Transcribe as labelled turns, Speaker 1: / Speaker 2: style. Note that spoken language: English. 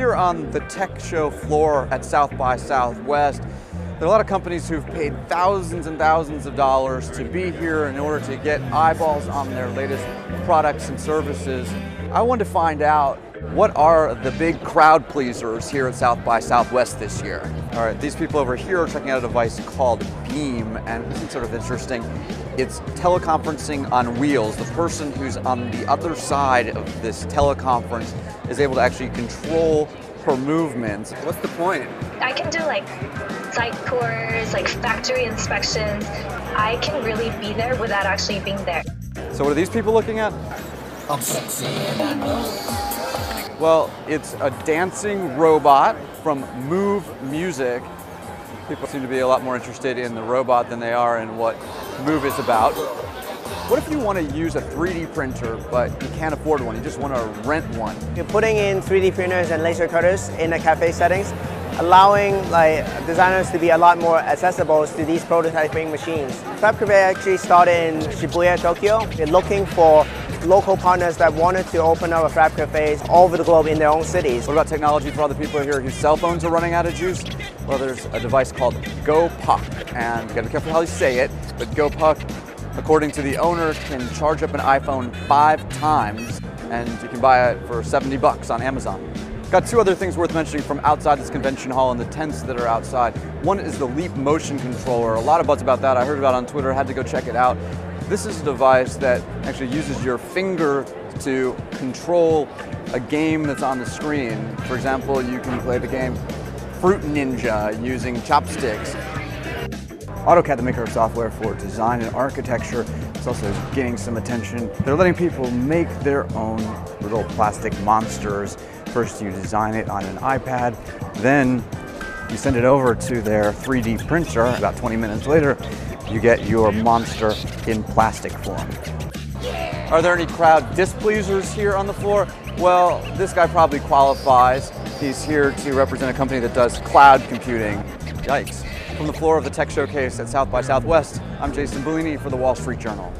Speaker 1: Here on the tech show floor at South by Southwest, there are a lot of companies who've paid thousands and thousands of dollars to be here in order to get eyeballs on their latest products and services. I wanted to find out what are the big crowd pleasers here at South by Southwest this year. All right, these people over here are checking out a device called Beam, and this is sort of interesting. It's teleconferencing on wheels. The person who's on the other side of this teleconference is able to actually control her movements. What's the point?
Speaker 2: I can do like site tours, like factory inspections. I can really be there without actually being there.
Speaker 1: So what are these people looking at?
Speaker 3: I'm sexy and I know.
Speaker 1: Well, it's a dancing robot from Move Music. People seem to be a lot more interested in the robot than they are in what Move is about. What if you want to use a 3D printer, but you can't afford one? You just want to rent one.
Speaker 4: You're putting in 3D printers and laser cutters in the cafe settings, allowing like designers to be a lot more accessible to these prototyping machines. Fab Cafe actually started in Shibuya, Tokyo. They're looking for local partners that wanted to open up a Fab Cafes all over the globe in their own cities.
Speaker 1: What about technology for the people here whose cell phones are running out of juice? Well, there's a device called GoPuck, and you gotta be careful how you say it, but GoPuck, according to the owner, can charge up an iPhone five times, and you can buy it for 70 bucks on Amazon. Got two other things worth mentioning from outside this convention hall and the tents that are outside. One is the Leap Motion Controller. A lot of buzz about that. I heard about on Twitter, had to go check it out. This is a device that actually uses your finger to control a game that's on the screen. For example, you can play the game Fruit Ninja using chopsticks. AutoCAD, the maker of software for design and architecture, is also getting some attention. They're letting people make their own little plastic monsters. First, you design it on an iPad, then you send it over to their 3D printer. About 20 minutes later, you get your monster in plastic form. Are there any crowd displeasers here on the floor? Well, this guy probably qualifies. He's here to represent a company that does cloud computing. Yikes. From the floor of the Tech Showcase at South by Southwest, I'm Jason Bellini for the Wall Street Journal.